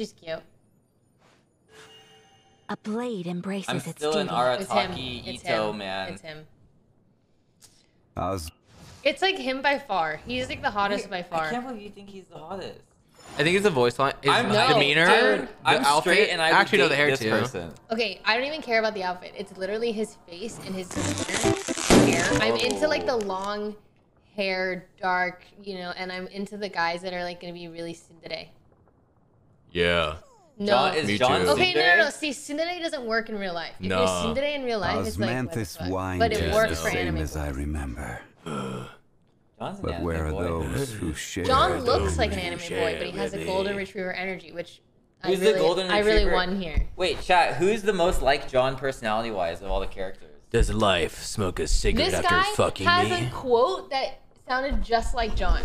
She's cute. A blade embraces I'm its still. It's him. Arataki It's Itto him. man. It's him. How's It's like him by far. He's like the hottest by far. I far. can't believe you think he's the hottest. I think it's the voice line, his I'm No, demeanor, dude, the I'm outfit. straight and I I actually know the hair too. person. Okay, I don't even care about the outfit. It's literally his face and his demeanor, hair. I'm into like the oh. long hair, dark, you know, and I'm into the guys that are like gonna be really tsundere. Yeah. No. John, is Me John too. okay, no, no, no. See, tsundere doesn't work in real life. If you're Nah. in real life, it's like Osmanthus wine But it is works the for same anime. as I remember. John's But anime where are boy. those who share John looks like an anime boy, but he has a golden retriever energy, which I Who's the really, golden I really won here. Wait, chat. Who's the most like John personality wise of all the characters? Does life smoke a cigarette This after guy has a quote that sounded just like John.